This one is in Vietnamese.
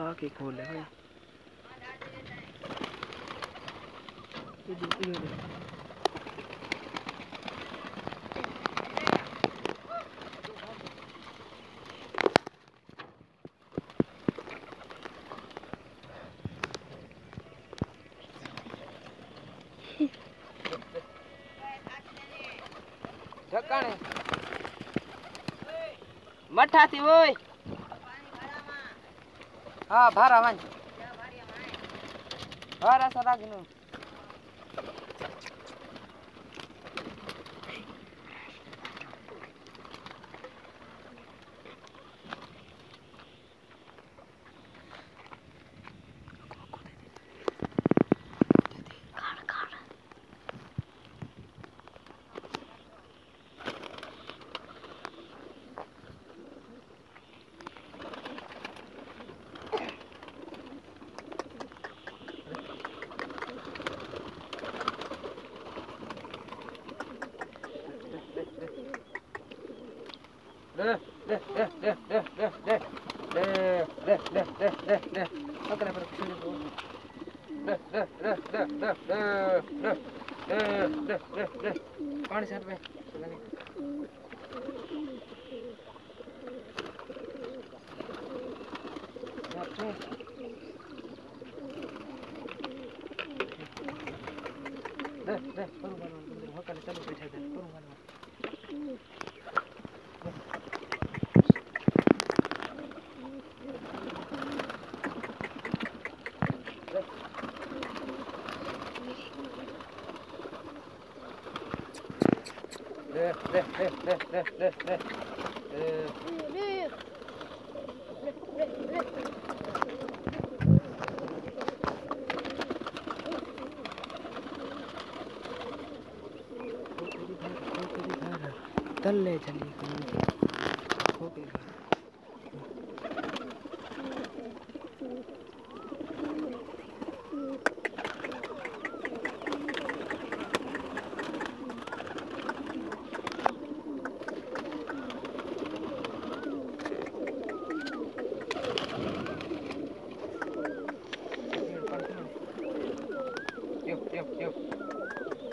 to cái cồn đấy thôi. Cái gì cũng được ઢકાણે મઠાથી હોય हाँ भार आवन क्या भारी आवन पानी से हाथ में। दे दे पर बना हकल चलो बैठा दे पर बना Dur, dur, dur, dur, dur, dur, dur. Dale, Janine. tempo, tempo.